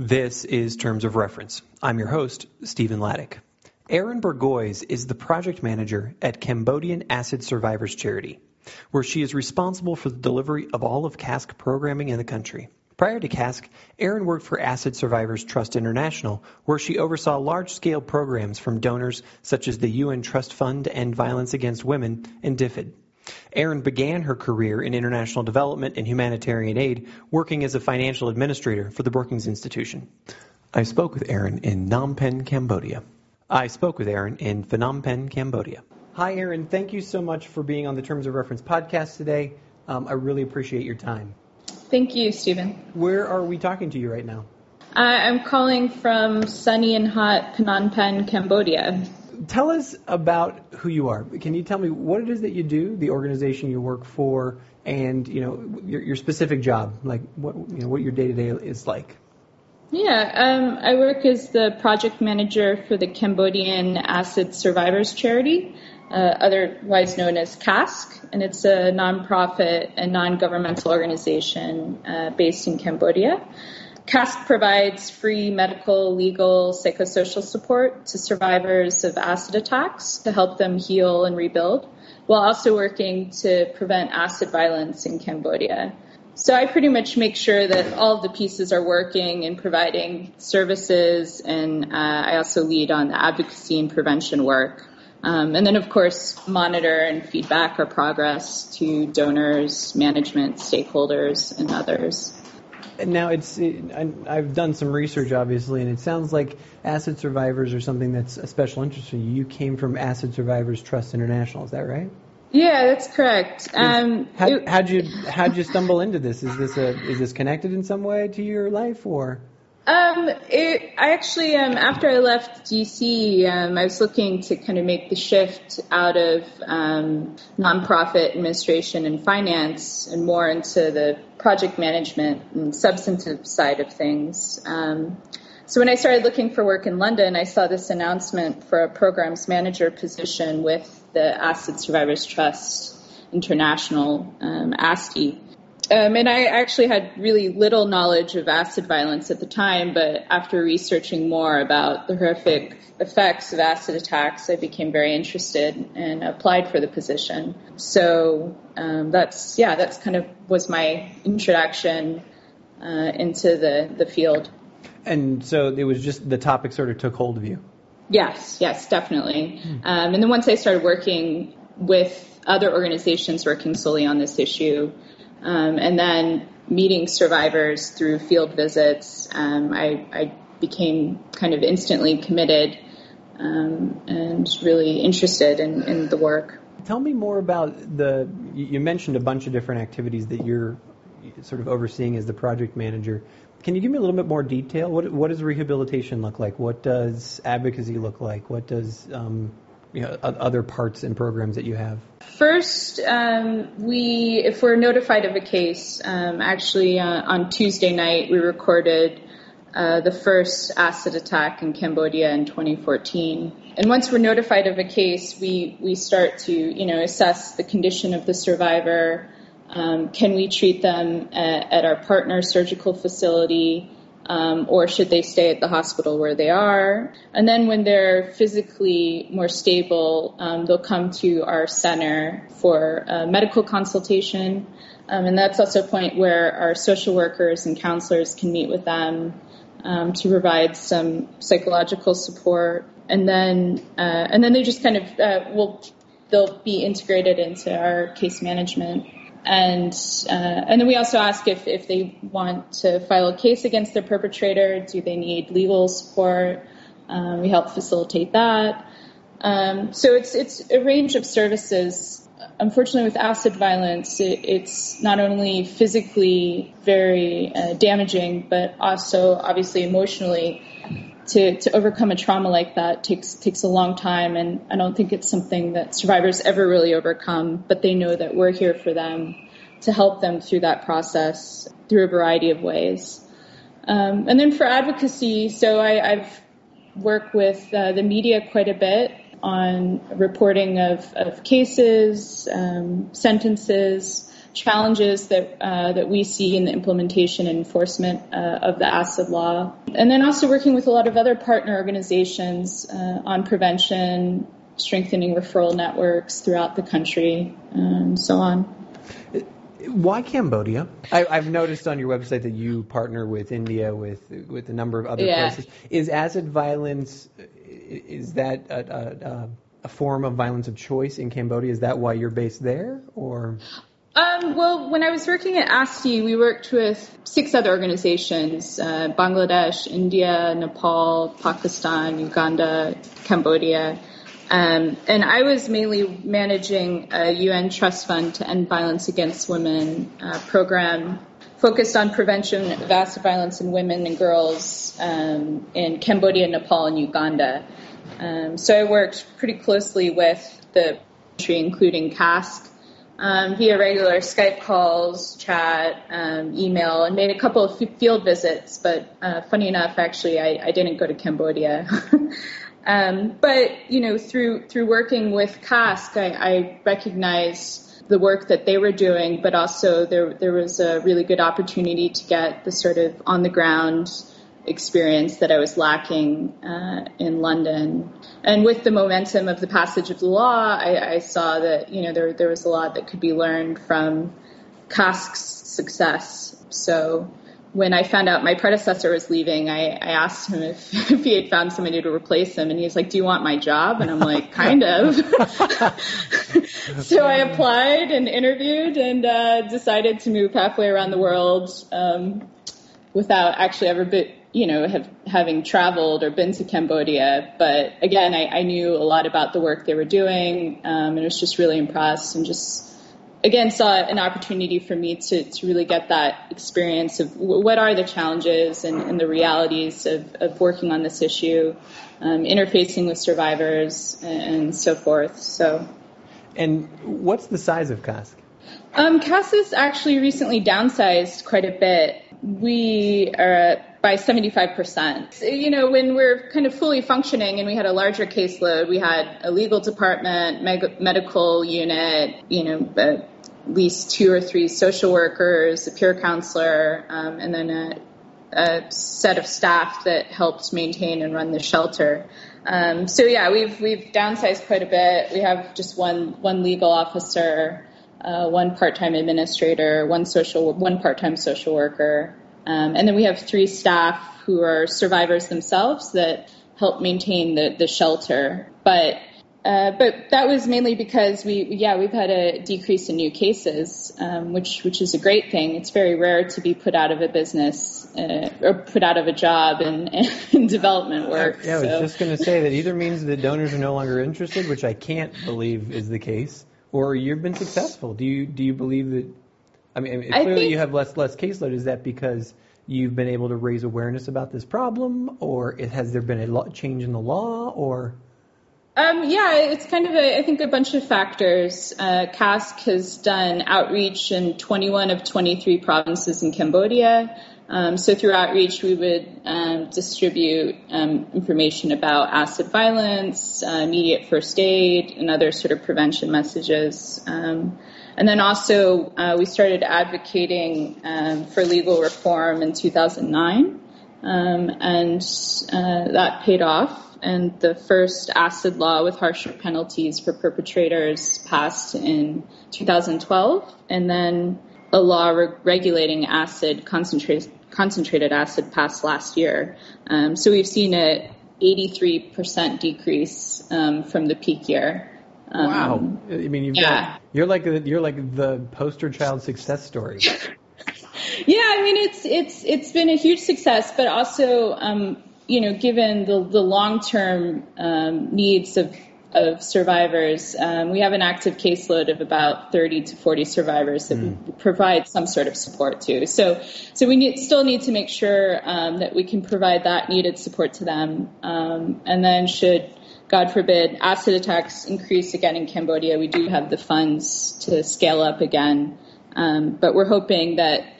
This is Terms of Reference. I'm your host, Stephen Laddick. Erin Bourgois is the project manager at Cambodian Acid Survivors Charity, where she is responsible for the delivery of all of CASC programming in the country. Prior to CASC, Erin worked for Acid Survivors Trust International, where she oversaw large scale programs from donors such as the UN Trust Fund and Violence Against Women and DFID. Erin began her career in international development and humanitarian aid, working as a financial administrator for the Brookings Institution. I spoke with Erin in Phnom Penh, Cambodia. I spoke with Erin in Phnom Penh, Cambodia. Hi, Erin. Thank you so much for being on the Terms of Reference podcast today. Um, I really appreciate your time. Thank you, Stephen. Where are we talking to you right now? Uh, I'm calling from sunny and hot Phnom Penh, Cambodia. Tell us about who you are. Can you tell me what it is that you do, the organization you work for, and you know your, your specific job, like what you know what your day to day is like? Yeah, um, I work as the project manager for the Cambodian Acid Survivors Charity, uh, otherwise known as CASC, and it's a nonprofit and non-governmental organization uh, based in Cambodia. CASC provides free medical, legal, psychosocial support to survivors of acid attacks to help them heal and rebuild, while also working to prevent acid violence in Cambodia. So I pretty much make sure that all of the pieces are working and providing services, and uh, I also lead on the advocacy and prevention work. Um, and then, of course, monitor and feedback our progress to donors, management, stakeholders, and others. Now, it's I've done some research, obviously, and it sounds like acid survivors are something that's a special interest for you. You came from Acid Survivors Trust International, is that right? Yeah, that's correct. Um, how, it, how'd you how'd you stumble into this? Is this a is this connected in some way to your life or? Um, it, I actually, um, after I left DC, um, I was looking to kind of make the shift out of um, nonprofit administration and finance and more into the project management and substantive side of things. Um, so when I started looking for work in London, I saw this announcement for a programs manager position with the Acid Survivors Trust International, um, ASTI. Um, and I actually had really little knowledge of acid violence at the time, but after researching more about the horrific effects of acid attacks, I became very interested and applied for the position. So um, that's yeah, that's kind of was my introduction uh, into the the field. And so it was just the topic sort of took hold of you. Yes, yes, definitely. Hmm. Um, and then once I started working with other organizations working solely on this issue, um, and then meeting survivors through field visits, um, I, I, became kind of instantly committed um, and really interested in, in, the work. Tell me more about the. You mentioned a bunch of different activities that you're sort of overseeing as the project manager. Can you give me a little bit more detail? What, what does rehabilitation look like? What does advocacy look like? What does um, you know, other parts and programs that you have? First, um, we, if we're notified of a case, um, actually uh, on Tuesday night we recorded uh, the first acid attack in Cambodia in 2014. And once we're notified of a case, we we start to you know assess the condition of the survivor. Um, can we treat them at, at our partner surgical facility? Um, or should they stay at the hospital where they are? And then when they're physically more stable, um, they'll come to our center for medical consultation. Um, and that's also a point where our social workers and counselors can meet with them um, to provide some psychological support. And then, uh, and then they just kind of uh, will they'll be integrated into our case management and uh, and then we also ask if if they want to file a case against their perpetrator, do they need legal support? Um, we help facilitate that. Um, so it's it's a range of services. Unfortunately, with acid violence, it, it's not only physically very uh, damaging, but also obviously emotionally. To, to overcome a trauma like that takes takes a long time, and I don't think it's something that survivors ever really overcome. But they know that we're here for them to help them through that process through a variety of ways. Um, and then for advocacy, so I, have worked with uh, the media quite a bit on reporting of, of cases, um, sentences, challenges that uh, that we see in the implementation and enforcement uh, of the acid law, and then also working with a lot of other partner organizations uh, on prevention, strengthening referral networks throughout the country, and so on. Why Cambodia? I, have noticed on your website that you partner with India, with with a number of other yeah. places. Is acid violence is that a, a, a, form of violence of choice in Cambodia? Is that why you're based there, or? Um, well, when I was working at ASTI, we worked with six other organizations: uh, Bangladesh, India, Nepal, Pakistan, Uganda, Cambodia. Um, and I was mainly managing a UN trust fund to end violence against women uh, program focused on prevention of acid violence in women and girls um, in Cambodia, Nepal, and Uganda. Um, so I worked pretty closely with the country, including CASC, um, via regular Skype calls, chat, um, email, and made a couple of field visits. But uh, funny enough, actually, I, I, didn't go to Cambodia. Um, but you know, through through working with CASC, I, I recognized the work that they were doing, but also there there was a really good opportunity to get the sort of on the ground experience that I was lacking uh, in London. And with the momentum of the passage of the law, I, I, saw that you know there there was a lot that could be learned from CASC's success. So when I found out my predecessor was leaving, I, I asked him if, if he had found somebody to replace him, and he's like, "Do you want my job?" And I'm like, "Kind of." so I applied and interviewed, and uh, decided to move halfway around the world um, without actually ever been, you know, have, having traveled or been to Cambodia. But again, I, I knew a lot about the work they were doing, um, and was just really impressed and just again saw an opportunity for me to, to really get that experience of what are the challenges and, and the realities of, of, working on this issue, um, interfacing with survivors, and, so forth. So, and what's the size of CASC? Um, CASC is actually recently downsized quite a bit. We are by 75%. You know, when we're kind of fully functioning and we had a larger caseload, we had a legal department, meg- medical unit, you know, at least two or three social workers, a peer counselor, um, and then a, a, set of staff that helped maintain and run the shelter. Um, so yeah, we've we've downsized quite a bit. We have just one one legal officer, uh, one part-time administrator, one social one part-time social worker, um, and then we have three staff who are survivors themselves that help maintain the, the shelter. But uh, but that was mainly because we, yeah, we've had a decrease in new cases, um, which which is a great thing. It's very rare to be put out of a business uh, or put out of a job in, in development work. Yeah, I was so. just going to say that either means that donors are no longer interested, which I can't believe is the case, or you've been successful. Do you do you believe that I mean, clearly think, you have less less caseload. Is that because you've been able to raise awareness about this problem, or it, has there been a lot, change in the law, or? Um, yeah, it's kind of a, I think a bunch of factors. Uh, CASC has done outreach in 21 of 23 provinces in Cambodia. Um, so through outreach, we would um, distribute um, information about acid violence, uh, immediate first aid, and other sort of prevention messages. And then also, uh, we started advocating um, for legal reform in 2009, um, and uh, that paid off. And the first acid law with harsher penalties for perpetrators passed in 2012, and then a law re- regulating acid concentrated concentrated acid passed last year. Um, so we've seen a 83% decrease um, from the peak year. Um, wow! I mean, you've yeah. got you're like the, you're like the poster child success story. yeah, I mean it's it's it's been a huge success, but also um, you know given the the long term um, needs of of survivors, um, we have an active caseload of about 30 to 40 survivors that mm. we provide some sort of support to. So, so we need, still need to make sure um, that we can provide that needed support to them. Um, and then should God forbid, acid attacks increase again in Cambodia, we do have the funds to scale up again. Um, but we're hoping that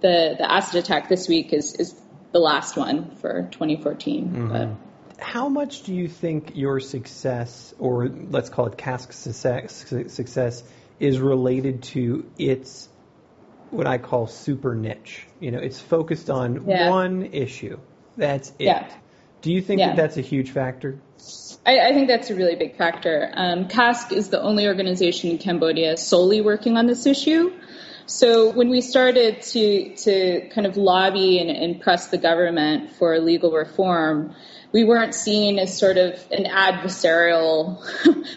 the, the acid attack this week is, is the last one for 2014. Mm-hmm. How much do you think your success, or let's call it CASC success, success is related to its what I call super niche. You know, it's focused on yeah. one issue. That's it. Yeah. Do you think yeah. that that's a huge factor? I, I, think that's a really big factor. Um, CASC is the only organization in Cambodia solely working on this issue. So when we started to to kind of lobby and, and press the government for legal reform, we weren't seen as sort of an adversarial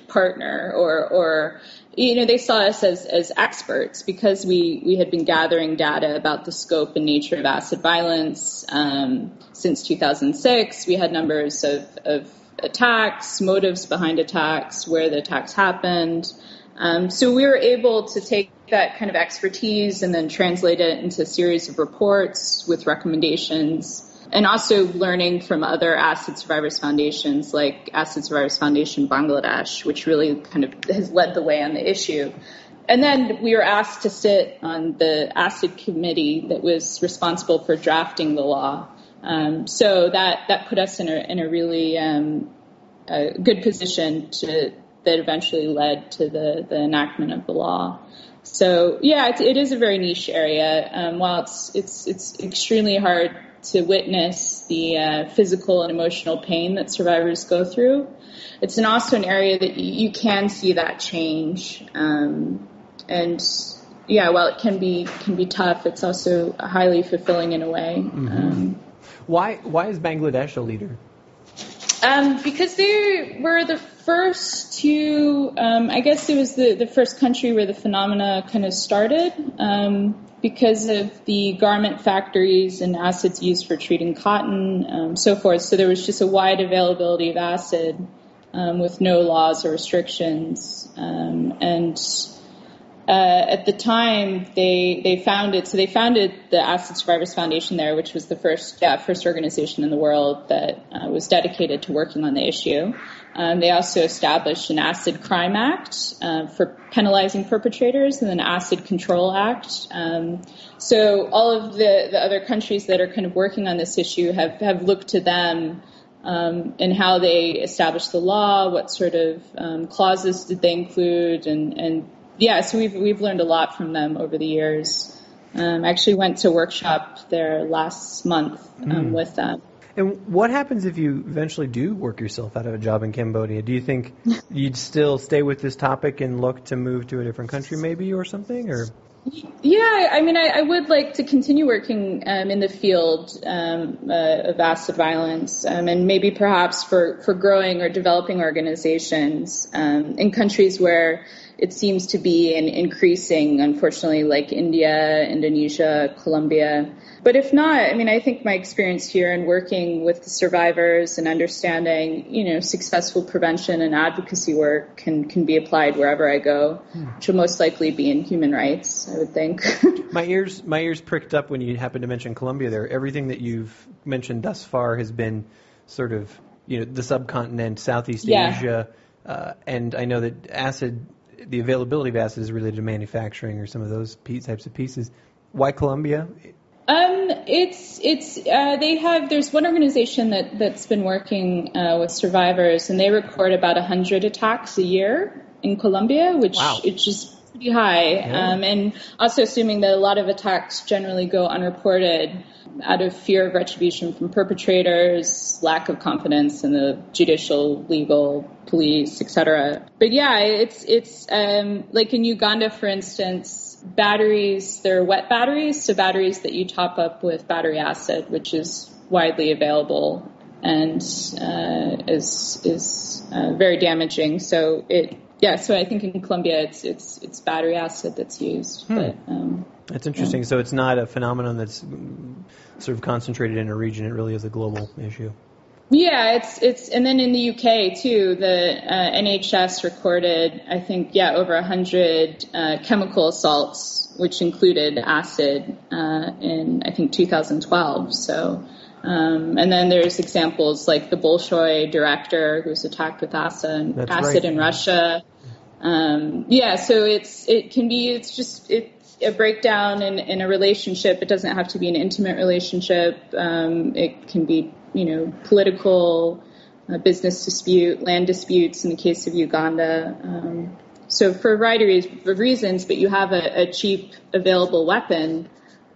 partner or or you know they saw us as as experts because we we had been gathering data about the scope and nature of acid violence um, since 2006. We had numbers of, of attacks, motives behind attacks, where the attacks happened. Um, so we were able to take that kind of expertise and then translate it into a series of reports with recommendations and also learning from other acid survivors foundations like acid survivors foundation bangladesh which really kind of has led the way on the issue and then we were asked to sit on the acid committee that was responsible for drafting the law um, so that that put us in a in a really um, a good position to that eventually led to the the enactment of the law so yeah, it, it is a very niche area. Um, while it's it's it's extremely hard to witness the uh, physical and emotional pain that survivors go through, it's an, also an area that you, you can see that change. Um, and yeah, while it can be can be tough, it's also highly fulfilling in a way. Mm-hmm. Um, why why is Bangladesh a leader? Um, because they were the first to, um, I guess it was the, the first country where the phenomena kind of started um, because of the garment factories and acids used for treating cotton, um, so forth. So there was just a wide availability of acid um, with no laws or restrictions. Um, and uh, at the time they they founded so they founded the Acid Survivors Foundation there, which was the first yeah, first organization in the world that uh, was dedicated to working on the issue. Um, they also established an Acid Crime Act uh, for penalizing perpetrators and an Acid Control Act. Um, so all of the, the other countries that are kind of working on this issue have, have looked to them um, and how they established the law, what sort of um, clauses did they include, and, and yeah, so we've we've learned a lot from them over the years. Um, I actually went to workshop there last month um, mm. with them. And what happens if you eventually do work yourself out of a job in Cambodia? Do you think you'd still stay with this topic and look to move to a different country, maybe, or something, or? Yeah, I mean, I, I would like to continue working um, in the field um, uh, of acid violence, um, and maybe perhaps for for growing or developing organizations um, in countries where it seems to be an increasing, unfortunately, like India, Indonesia, Colombia. But if not, I mean, I think my experience here in working with the survivors and understanding, you know, successful prevention and advocacy work can, can be applied wherever I go, hmm. which will most likely be in human rights, I would think. my ears, my ears pricked up when you happened to mention Colombia there. Everything that you've mentioned thus far has been sort of, you know, the subcontinent, Southeast yeah. Asia, uh, and I know that acid the availability of acid is related to manufacturing or some of those types of pieces. Why Colombia? Um, it's it's uh, they have there's one organization that that's been working uh, with survivors and they record about hundred attacks a year in Colombia, which wow. it's just pretty high. Yeah. Um, and also assuming that a lot of attacks generally go unreported out of fear of retribution from perpetrators, lack of confidence in the judicial, legal, police, etc. But yeah, it's it's um, like in Uganda, for instance, batteries they're wet batteries, so batteries that you top up with battery acid, which is widely available and uh, is is uh, very damaging. So it yeah, so I think in Colombia it's it's it's battery acid that's used, hmm. but. Um, that's interesting. Yeah. So it's not a phenomenon that's sort of concentrated in a region. It really is a global issue. Yeah, it's it's and then in the UK too, the uh, NHS recorded I think yeah over a hundred uh, chemical assaults, which included acid uh, in I think 2012. So. Um, and then there's examples like the Bolshoi director who was attacked with acid, acid right. in Russia. Um, yeah, so it's it can be it's just it a breakdown in, in a relationship. It doesn't have to be an intimate relationship. Um, it can be, you know, political, uh, business dispute, land disputes in the case of Uganda. Um, so for a variety of reasons, but you have a, a cheap available weapon,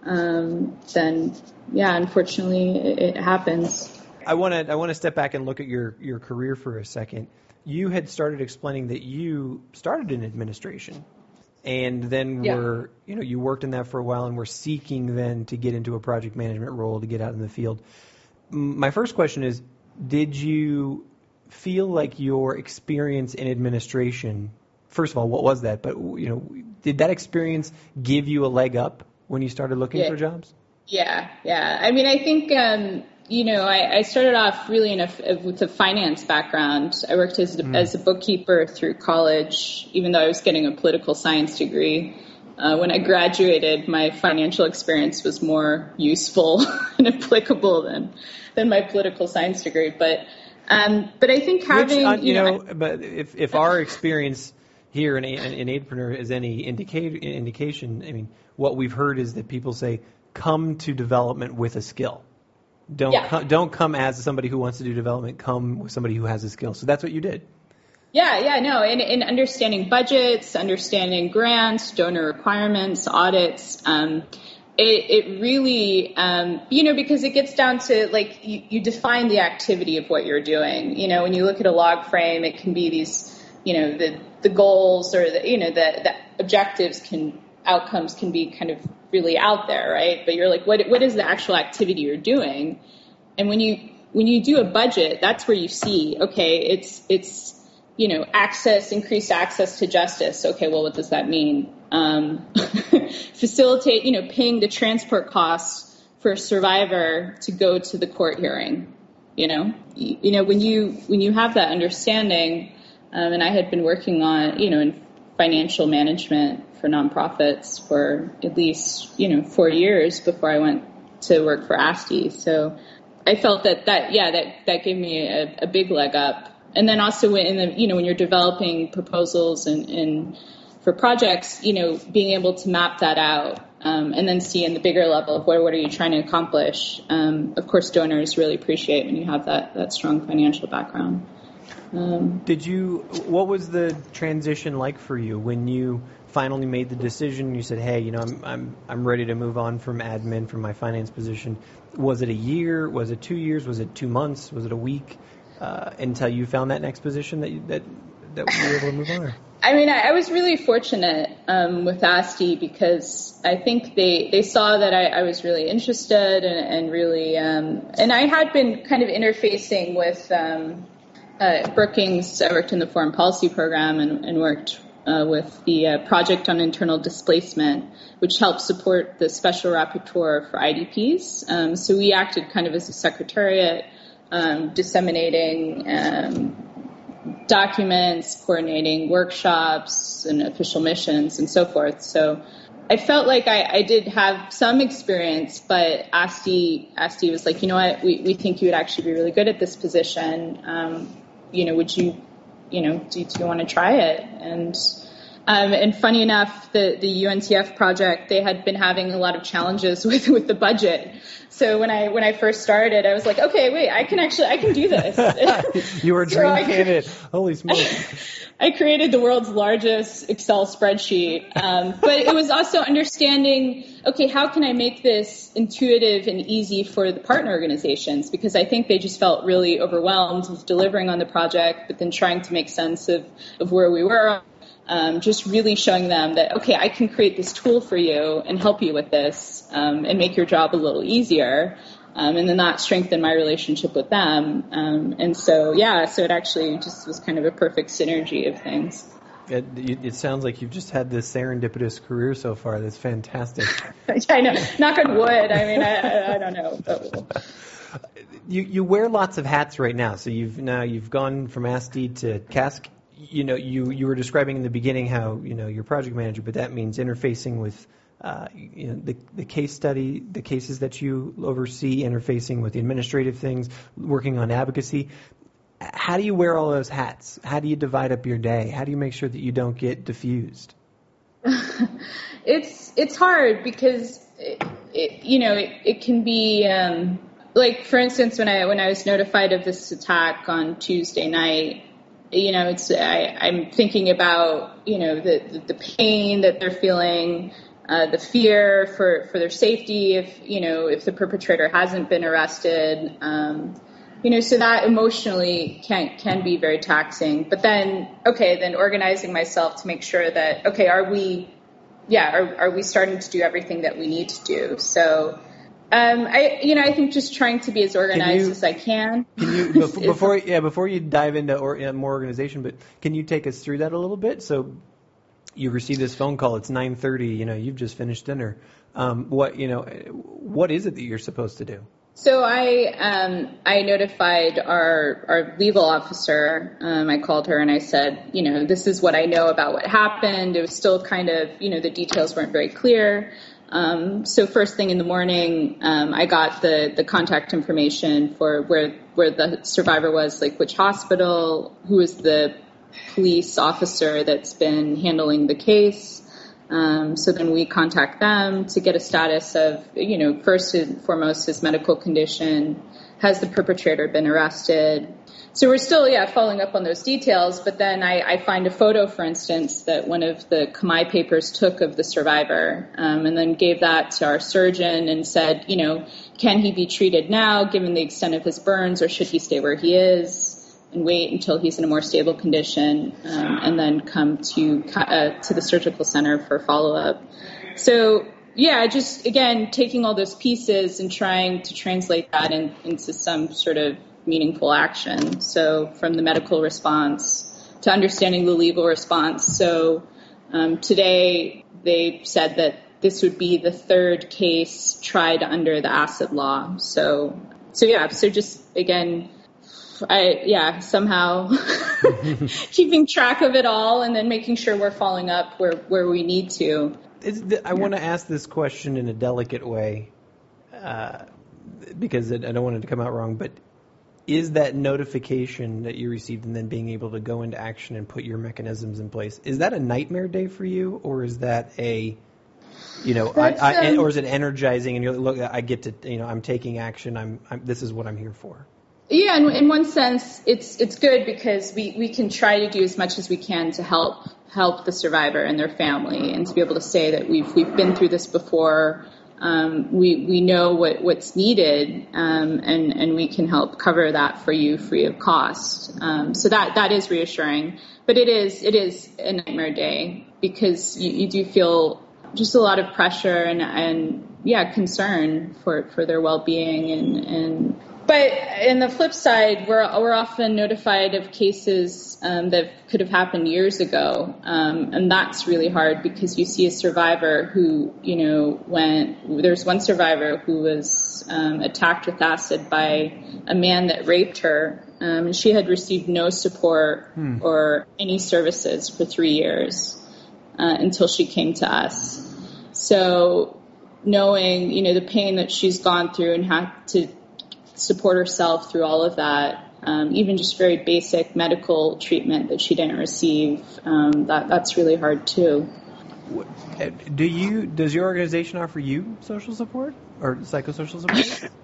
um, then yeah, unfortunately, it, it happens. I want to I want to step back and look at your your career for a second. You had started explaining that you started in administration, and then yeah. were you know you worked in that for a while and were seeking then to get into a project management role to get out in the field. My first question is, did you feel like your experience in administration? First of all, what was that? But you know, did that experience give you a leg up when you started looking yeah. for jobs? Yeah, yeah. I mean, I think um, you know, I, I, started off really in a, with a finance background. I worked as, mm. as a bookkeeper through college, even though I was getting a political science degree. Uh, when I graduated, my financial experience was more useful and applicable than than my political science degree. But um, but I think having Which, uh, you, you know, know, but if if our experience here in in Aidpreneur is any indicate, indication, I mean, what we've heard is that people say come to development with a skill. Don't yeah. com- don't come as somebody who wants to do development. Come with somebody who has a skill. So that's what you did. Yeah, yeah, no, in, in understanding budgets, understanding grants, donor requirements, audits. Um, it, it really, um, you know, because it gets down to like you, you define the activity of what you're doing. You know, when you look at a log frame, it can be these, you know, the the goals or the you know the, the objectives can outcomes can be kind of really out there, right? But you're like, what what is the actual activity you're doing? And when you when you do a budget, that's where you see, okay, it's it's you know access, increased access to justice. Okay, well, what does that mean? Um, facilitate, you know, paying the transport costs for a survivor to go to the court hearing. You know, you, you know when you when you have that understanding, um, and I had been working on, you know, in financial management for nonprofits for at least you know four years before I went to work for ASTI. So I felt that that yeah that that gave me a, a big leg up. And then also in the you know when you're developing proposals and, and for projects, you know being able to map that out um, and then see in the bigger level of what what are you trying to accomplish. Um, of course, donors really appreciate when you have that that strong financial background. Um, Did you? What was the transition like for you when you finally made the decision? You said, "Hey, you know, I'm I'm I'm ready to move on from admin from my finance position." Was it a year? Was it two years? Was it two months? Was it a week uh, until you found that next position that you, that that you were able to move on? I mean, I, I was really fortunate um, with ASTI because I think they, they saw that I, I was really interested and, and really, um, and I had been kind of interfacing with um, uh, Brookings, I worked in the foreign policy program and, and worked uh, with the uh, Project on Internal Displacement, which helps support the Special Rapporteur for IDPs. Um, so we acted kind of as a secretariat, um, disseminating um, documents, coordinating workshops and official missions, and so forth. So I felt like I, I, did have some experience, but ASTI, ASTI was like, you know what, we, we think you would actually be really good at this position. Um, you know, would you, you know, do, do you want to try it? And um, and funny enough, the, the UNTF project, they had been having a lot of challenges with, with the budget. So when I when I first started, I was like, okay, wait, I can actually I can do this. you were a dream so. Holy smokes! I created the world's largest Excel spreadsheet, um, but it was also understanding, okay, how can I make this intuitive and easy for the partner organizations? Because I think they just felt really overwhelmed with delivering on the project, but then trying to make sense of, of where we were um, just really showing them that okay, I can create this tool for you and help you with this um, and make your job a little easier. Um, and then that strengthened my relationship with them. Um, and so, yeah, so it actually just was kind of a perfect synergy of things. It, it, sounds like you've just had this serendipitous career so far. That's fantastic. I know. Knock on wood. I mean, I, I, don't know. But... You you wear lots of hats right now. So you've now you've gone from ASTI to CASC you know, you, you were describing in the beginning how, you know, you're project manager, but that means interfacing with, uh, you know, the, the case study, the cases that you oversee, interfacing with the administrative things, working on advocacy. How do you wear all those hats? How do you divide up your day? How do you make sure that you don't get diffused? it's it's hard because it, it, you know it, it can be um, like for instance when I when I was notified of this attack on Tuesday night you know, it's I, I'm thinking about you know the, the, pain that they're feeling, uh, the fear for for their safety if you know if the perpetrator hasn't been arrested. Um, you know, so that emotionally can can be very taxing. But then, okay, then organizing myself to make sure that okay, are we, yeah, are are we starting to do everything that we need to do? So um, I, you know, I think just trying to be as organized you- as I can. Can you before, before yeah before you dive into or, uh, more organization, but can you take us through that a little bit? So you receive this phone call. It's 9:30. You know, you've just finished dinner. Um, what you know, what is it that you're supposed to do? So I, um, I notified our our legal officer. Um, I called her and I said, you know, this is what I know about what happened. It was still kind of, you know, the details weren't very clear. Um, so first thing in the morning, um, I got the the contact information for where where the survivor was, like which hospital, who is the police officer that's been handling the case. Um, so then we contact them to get a status of, you know, first and foremost his medical condition. Has the perpetrator been arrested? So we're still, yeah, following up on those details. But then I, I find a photo, for instance, that one of the Khmer papers took of the survivor, um, and then gave that to our surgeon and said, you know, can he be treated now, given the extent of his burns, or should he stay where he is? And wait until he's in a more stable condition, um, and then come to uh, to the surgical center for follow up. So yeah, just again taking all those pieces and trying to translate that in, into some sort of meaningful action. So from the medical response to understanding the legal response. So um, today they said that this would be the third case tried under the acid law. So so yeah, so just again I yeah somehow keeping track of it all and then making sure we're following up where where we need to. It's, th- I want to ask this question in a delicate way uh, because it, I don't want it to come out wrong. But is that notification that you received and then being able to go into action and put your mechanisms in place is that a nightmare day for you, or is that a you know, I, I, um, or is it energizing and you're look? I get to, you know, I'm taking action. I'm, I'm this is what I'm here for. Yeah, in, in one sense, it's it's good because we, we can try to do as much as we can to help help the survivor and their family, and to be able to say that we've we've been through this before. Um, we we know what what's needed, um, and and we can help cover that for you free of cost. Um, so that that is reassuring, but it is it is a nightmare day because you, you do feel just a lot of pressure and and yeah concern for for their well being and and but in the flip side, we're we're often notified of cases um, that could have happened years ago, um, and that's really hard because you see a survivor who, you know, went. There's one survivor who was um, attacked with acid by a man that raped her, um, and she had received no support or any services for three years uh, until she came to us. So knowing, you know, the pain that she's gone through and had to support herself through all of that, um, even just very basic medical treatment that she didn't receive, um, that that's really hard too. Uh, Do you? Does your organization offer you social support or psychosocial support?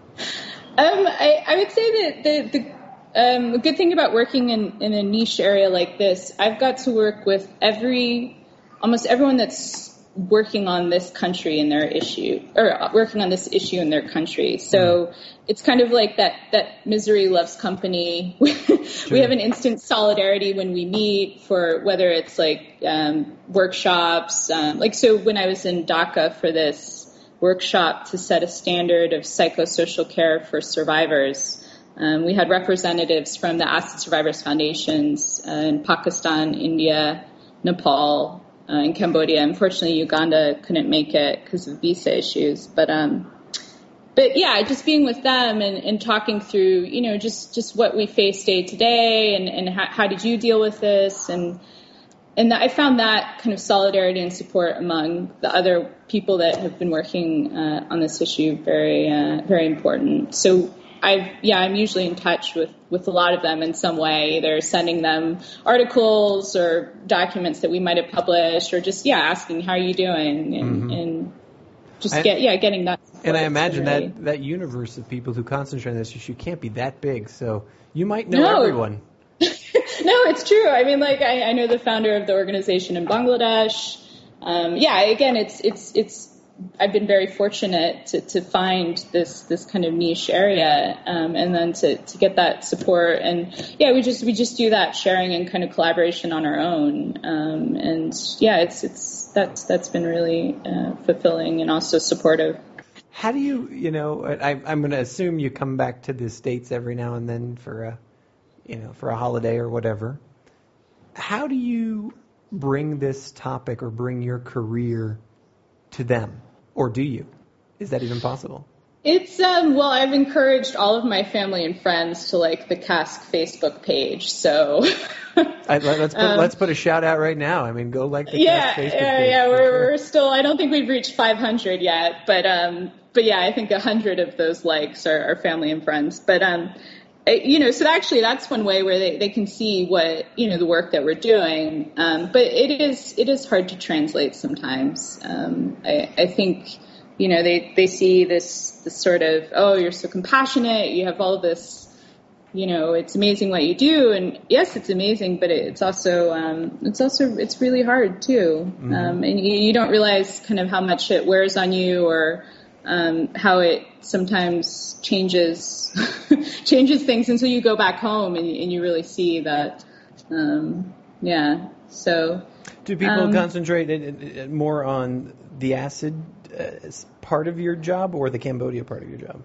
Um, I, I would say that the, the um, good thing about working in, in a niche area like this, I've got to work with every, almost everyone that's working on this country and their issue, or working on this issue in their country. So it's kind of like that, that misery loves company. we have an instant solidarity when we meet for whether it's like um, workshops. Um, like so, when I was in Dhaka for this workshop to set a standard of psychosocial care for survivors. Um, we had representatives from the Acid Survivors Foundations uh, in Pakistan, India, Nepal, uh, and Cambodia. Unfortunately, Uganda couldn't make it because of visa issues. But um, but yeah, just being with them and, and talking through, you know, just just what we face day to day, and and how, how did you deal with this, and and I found that kind of solidarity and support among the other people that have been working uh, on this issue very uh, very important. So I've yeah I'm usually in touch with with a lot of them in some way, either sending them articles or documents that we might have published, or just yeah asking how are you doing and, and just I- get yeah getting that. And I imagine really- that that universe of people who concentrate on this issue can't be that big. So you might know No. everyone. No, it's true. I mean, like I, I know the founder of the organization in Bangladesh. Um, yeah, again, it's it's it's I've been very fortunate to, to find this this kind of niche area, um, and then to, to get that support. And yeah, we just we just do that sharing and kind of collaboration on our own. Um, and yeah, it's it's that's that's been really uh, fulfilling and also supportive. How do you you know I, I'm going to assume you come back to the states every now and then for a you know for a holiday or whatever. How do you bring this topic or bring your career to them? Or do you? Is that even possible? It's um well I've encouraged all of my family and friends to like the CASC Facebook page. So I, let's put, um, let's put a shout out right now. I mean, go like the yeah, CASC Facebook yeah, page. Yeah, we're, sure. we're still I don't think we've reached 500 yet, but um but yeah, I think 100 of those likes are, are family and friends. But um you know, so actually that's one way where they, they can see what, you know, the work that we're doing. Um, but it is, it is hard to translate sometimes. Um, I, I think, you know, they, they see this, this sort of, oh, you're so compassionate. You have all this, you know, it's amazing what you do. And yes, it's amazing, but it's also, um, it's also, it's really hard too. Mm-hmm. Um, and you, you don't realize kind of how much it wears on you or, um, how it sometimes changes changes things until you go back home and, and you really see that. Um, yeah. So. Do people um, concentrate more on the acid uh, part of your job or the Cambodia part of your job?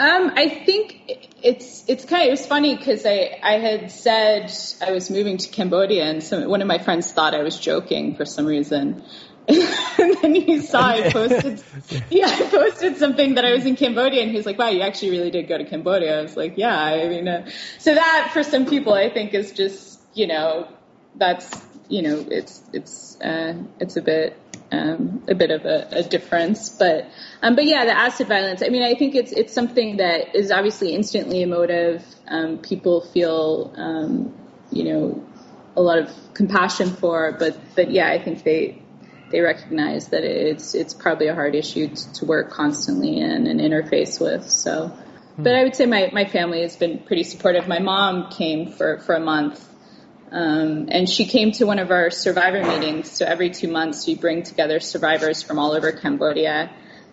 Um, I think it's it's kind of it was funny because I I had said I was moving to Cambodia and some one of my friends thought I was joking for some reason, and then he saw I posted, yeah, I posted something that I was in Cambodia, and he was like, "Wow, you actually really did go to Cambodia." I was like, "Yeah, I mean, uh, so that for some people, I think is just, you know, that's, you know, it's it's uh, it's a bit um, a bit of a, a difference, but um, but yeah, the acid violence. I mean, I think it's it's something that is obviously instantly emotive. Um, people feel, um, you know, a lot of compassion for, but but yeah, I think they they recognize that it's it's probably a hard issue to, to work constantly in and interface with. So, hmm. but I would say my my family has been pretty supportive. My mom came for for a month. Um, and she came to one of our survivor meetings. So every two months, we bring together survivors from all over Cambodia,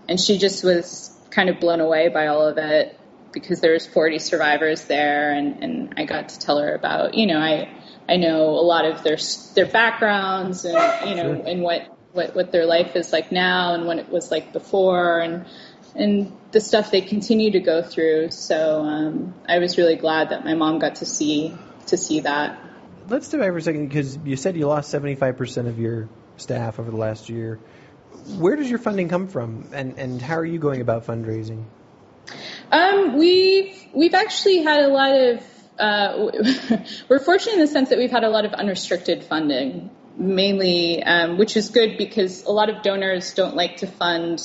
and she just was kind of blown away by all of it because there was 40 survivors there, and, and I got to tell her about, you know, I I know a lot of their their backgrounds and you know sure. and what what, what their life is like now and what it was like before and and the stuff they continue to go through. So um, I was really glad that my mom got to see to see that. Let's do it for a second because you said you lost 75% of your staff over the last year. Where does your funding come from, and and how are you going about fundraising? Um, we've we've actually had a lot of. Uh, we're fortunate in the sense that we've had a lot of unrestricted funding mainly, um, which is good because a lot of donors don't like to fund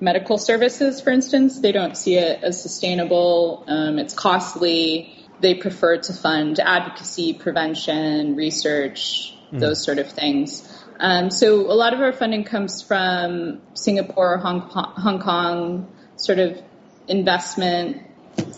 medical services, for instance. They don't see it as sustainable. Um, it's costly. They prefer to fund advocacy, prevention, research, mm. those sort of things. Um, so a lot of our funding comes from Singapore, Hong, Hong Kong, sort of investment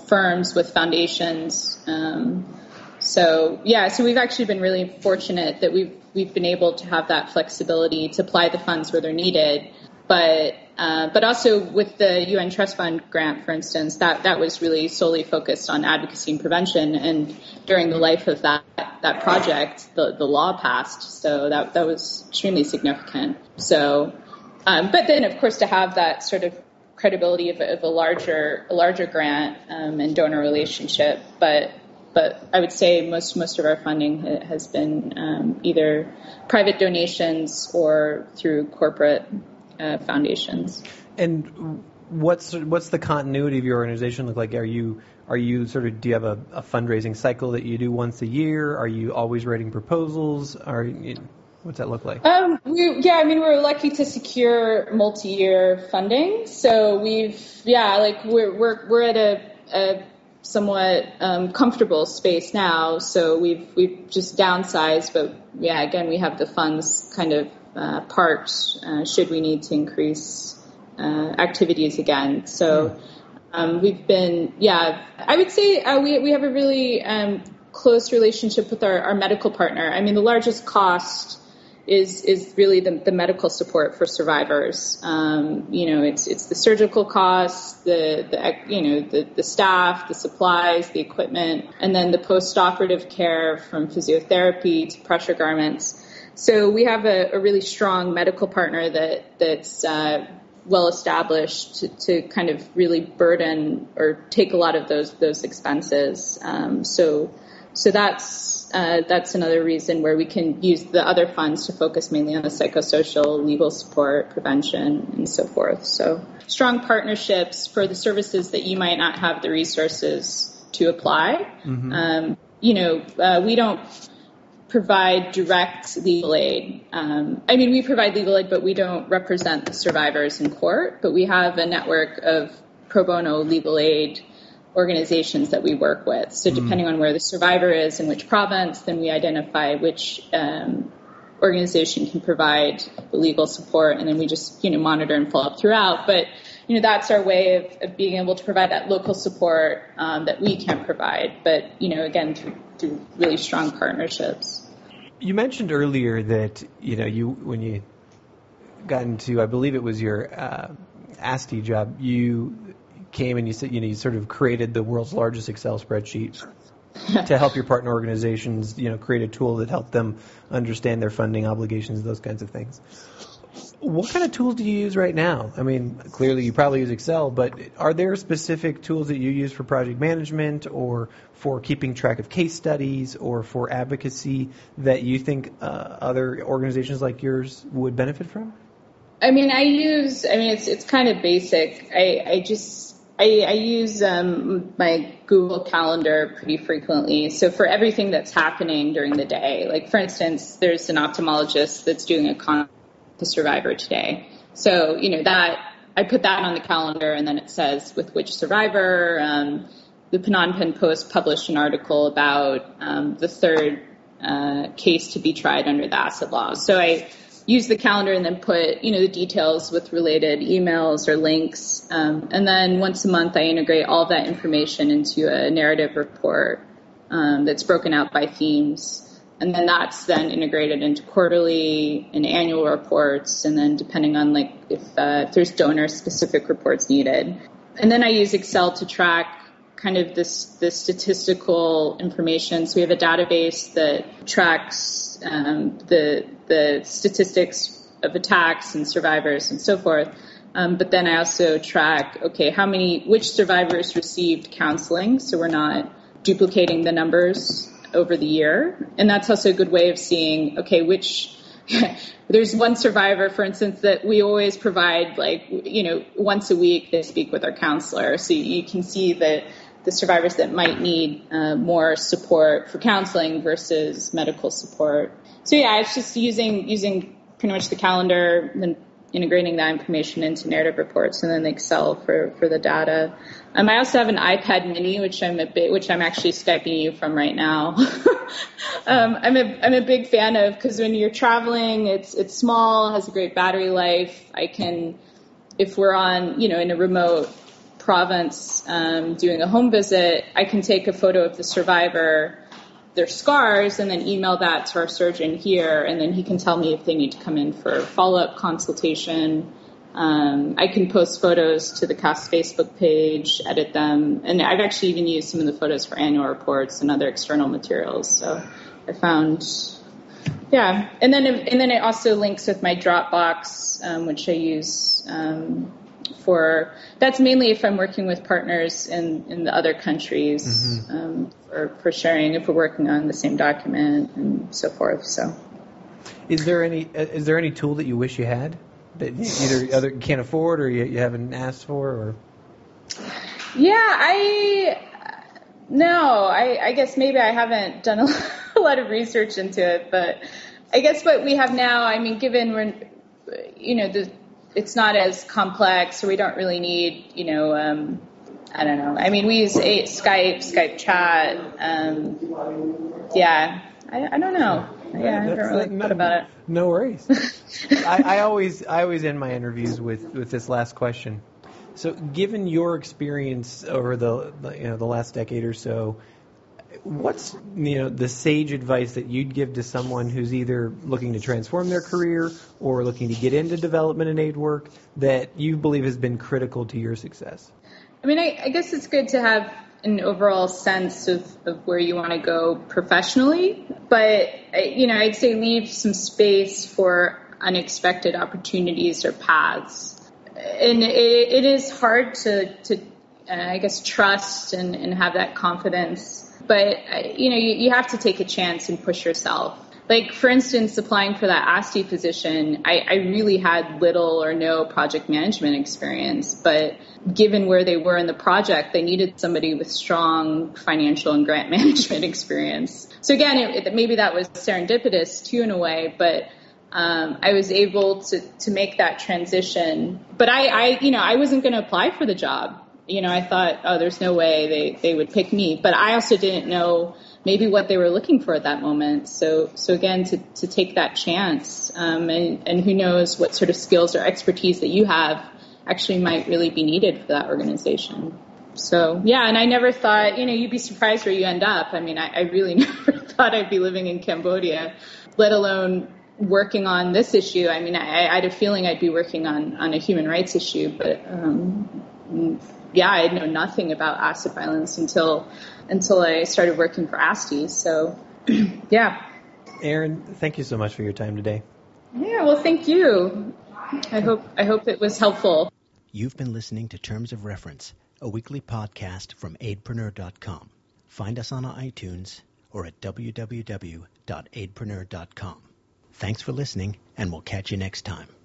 firms with foundations. Um, so yeah, so we've actually been really fortunate that we've we've been able to have that flexibility to apply the funds where they're needed. But uh, but also with the UN Trust Fund grant, for instance, that that was really solely focused on advocacy and prevention. And during the life of that that project, the the law passed, so that that was extremely significant. So, um, but then of course to have that sort of credibility of, of a larger a larger grant um, and donor relationship, but but I would say most most of our funding has been um, either private donations or through corporate uh, foundations. And what's what's the continuity of your organization look like? Are you are you sort of do you have a, a fundraising cycle that you do once a year? Are you always writing proposals? Are you, What's that look like? Um, we, yeah, I mean, we're lucky to secure multi-year funding. So we've, yeah, like we're we're we're at a, a somewhat um, comfortable space now. So we've we've just downsized, but yeah, again, we have the funds kind of uh, parked uh, should we need to increase uh, activities again. So um, we've been, yeah, I would say uh, we we have a really um, close relationship with our, our medical partner. I mean, the largest cost is is really the, the medical support for survivors. Um, you know, it's it's the surgical costs, the the you know the the staff, the supplies, the equipment, and then the post-operative care from physiotherapy to pressure garments. So we have a, a really strong medical partner that that's uh, well established to, to, kind of really burden or take a lot of those those expenses. Um, so so that's uh, that's another reason where we can use the other funds to focus mainly on the psychosocial, legal support, prevention, and so forth. So strong partnerships for the services that you might not have the resources to apply. Mm-hmm. Um, you know, uh, we don't provide direct legal aid. Um, I mean, we provide legal aid, but we don't represent the survivors in court. But we have a network of pro bono legal aid organizations that we work with. So mm-hmm. depending mm. on where the survivor is in which province, then we identify which um, organization can provide the legal support, and then we just you know monitor and follow up throughout. But you know that's our way of, of being able to provide that local support um, that we can't provide. But you know again through, through really strong partnerships. You mentioned earlier that you know you when you got into I believe it was your uh, ASTI job you came and you said you know you sort of created the world's largest Excel spreadsheet to help your partner organizations, you know, create a tool that helped them understand their funding obligations, those kinds of things. What kind of tools do you use right now? I mean, clearly you probably use Excel, but are there specific tools that you use for project management or for keeping track of case studies or for advocacy that you think uh, other organizations like yours would benefit from? I mean, I use. I mean, it's it's kind of basic. I I just I, I use um, my Google Calendar pretty frequently. So for everything that's happening during the day, like for instance, there's an ophthalmologist that's doing a con the survivor today. So you know that I put that on the calendar, and then it says with which survivor. Um, the Phnom Penh Post published an article about um, the third uh, case to be tried under the acid law. So I use the calendar and then put you know the details with related emails or links. Um, and then once a month i integrate all that information into a narrative report um, that's broken out by themes. And then that's then integrated into quarterly and annual reports. And then depending on like if, uh, if there's donor specific reports needed. And then i use excel to track kind of this this statistical information. So we have a database that tracks um, the the statistics of attacks and survivors and so forth. Um, but then I also track okay how many which survivors received counseling, so we're not duplicating the numbers over the year, and that's also a good way of seeing okay which. there's one survivor, for instance, that we always provide, like, you know, once a week they speak with our counselor. So you can see that the survivors that might need uh, more support for counseling versus medical support. So yeah, it's just using using pretty much the calendar, then integrating that information into narrative reports, and then Excel for for the data. Um, I also have an iPad Mini, which I'm a bit, which I'm actually skyping you from right now. um, I'm a I'm a big fan of because when you're traveling, it's it's small, has a great battery life. I can, if we're on, you know, in a remote province um, doing a home visit, I can take a photo of the survivor, their scars, and then email that to our surgeon here, and then he can tell me if they need to come in for follow up consultation. Um, I can post photos to the CASC Facebook page, edit them, and I've actually even used some of the photos for annual reports and other external materials. So I found, yeah, and then and then it also links with my Dropbox, um, which I use um, for that's mainly if I'm working with partners in, in the other countries mm-hmm. um, for, for sharing if we're working on the same document and so forth. So, is there any is there any tool that you wish you had that either other can't afford or you, you haven't asked for or? Yeah, I no, I, I guess maybe I haven't done a, a lot of research into it, but I guess what we have now, I mean, given we're you know the it's not as complex, so we don't really need, you know, um, I don't know. I mean, we use Skype, Skype chat. Um, yeah, I, I, don't know. Yeah, I don't really no, about it. No worries. I, I always, I always end my interviews with with this last question. So, given your experience over the, you know the last decade or so, What's you know the sage advice that you'd give to someone who's either looking to transform their career or looking to get into development and aid work that you believe has been critical to your success? I mean, I, I guess it's good to have an overall sense of, of where you want to go professionally, but you know, I'd say leave some space for unexpected opportunities or paths. And it, it is hard to, to uh, I guess, trust and, and have that confidence. But, uh, you know, you, you have to take a chance and push yourself. Like, for instance, applying for that ASTI position, I, I really had little or no project management experience. But given where they were in the project, they needed somebody with strong financial and grant management experience. So again, it, it, maybe that was serendipitous too in a way, but um, I was able to to make that transition. But I, I you know, I wasn't going to apply for the job you know, I thought, oh, there's no way they, they would pick me. But I also didn't know maybe what they were looking for at that moment. So, so again, to, to take that chance, um, and, and who knows what sort of skills or expertise that you have actually might really be needed for that organization. So, yeah, and I never thought, you know, you'd be surprised where you end up. I mean, I, I really never thought I'd be living in Cambodia, let alone working on this issue. I mean, I, I had a feeling I'd be working on, on a human rights issue, but um, yeah, I know nothing about acid violence until until I started working for ASTI. So, yeah. Erin, thank you so much for your time today. Yeah, well, thank you. I hope I hope it was helpful. You've been listening to Terms of Reference, a weekly podcast from aidpreneur.com. Find us on iTunes or at www.aidpreneur.com. Thanks for listening, and we'll catch you next time.